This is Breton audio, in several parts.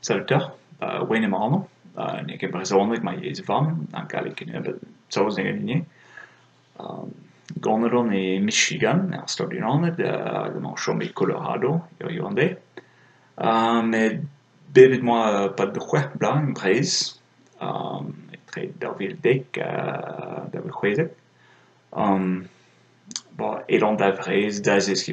salutar a wen ma homa a e ne ke ma ye an ka le kine be so ze ne ni michigan a sto di nome de euh, de mon colorado yo yo ande a me be vit moi pas de quoi blanc bris a tre très dick a de quoi euh, bah, et on d'avrez d'azis ki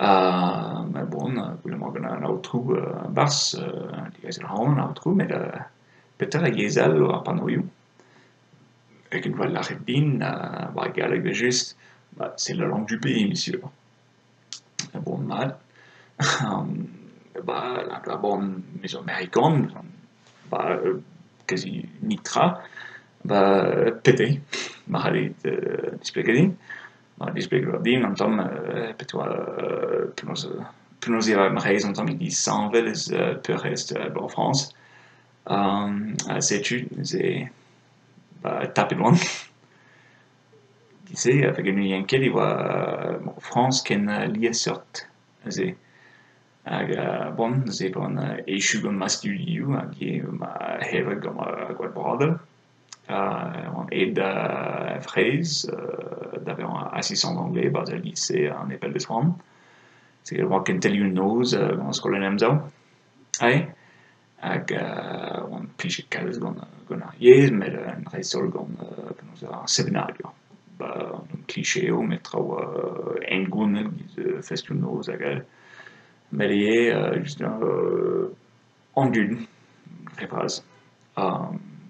mais Melbourne, guten Morgen un bars mais peut-être Peter a a Et qu'on voit c'est la langue du pays, monsieur. Bon, mal. Euh, bah, la maison américaine, bah, euh, quasi nitra, bah, pété, vous expliquer. Euh, Ma euh, euh, euh, dis bec o din an tom, petu a penoz e ma reiz an tom e dis sanvel ez peur ez bo France. A se tu, ze tapet oan. Gise, a fegen e enkel e oa bo France ken li a sort. Ze, hag bon, ze bon eichu gant ma studiou, hag e ma hevek gom ma gwaet bradel. Euh, et de phrase, euh, d'avoir un assistant d'anglais basé au lycée en Épelle de Swan. C'est qu'il voit qu'un tel une nose, on se connaît même ça. Et, on a un gant gant ar mais on a resol gant un séminaire. Un bah, un cliché, met en gounel giz festoun mais il y a euh, juste un... un Um,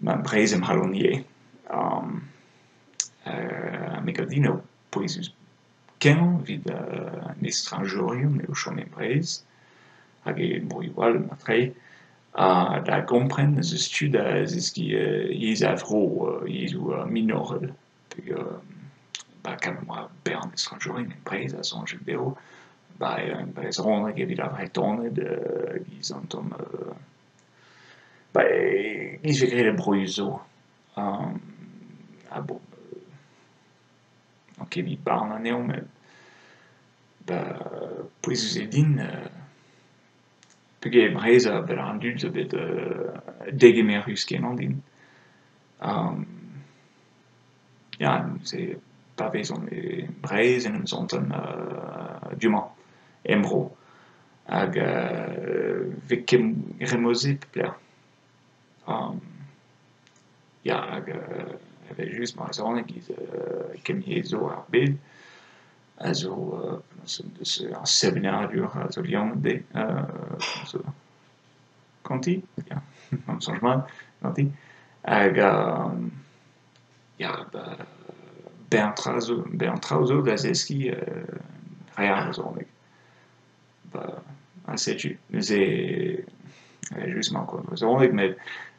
ma brezem halonie. Um, euh, me gade ken, vid an euh, estrangeorium, au o chome brez, hag e ma tre, a da comprendre ze stud a zizki uh, yez a vro, euh, ou uh, minorel, euh, ba kam oa ber an estrangeorium, a zon jet ba e un brez ronre, gavid a Bez, n'eus veze graet ar e broioù-zo. An ket evit barrañ an eo met... Bez, pouez eus din... Euh, Peogwir e a-bet an dud a bet euh, e din. Ya, n'eus pa Parvezh an e en em zont an... Euh, du-mañ, em bro. ja, justement maar zonig is qu'ils je zo arbeid. Also, dus een un also peu de, de Conti, ja, van Sangeman, Conti. Hag, ja, beantra zo, beantra zo, dat is ki, rea zonig. Ba, a il y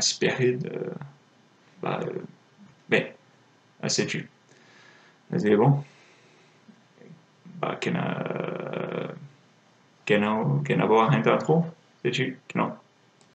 aspirine, euh, bah, euh, qu'en bah, euh, a qu'en a, qu'en a, qu'en a, trop, tu qu'en non?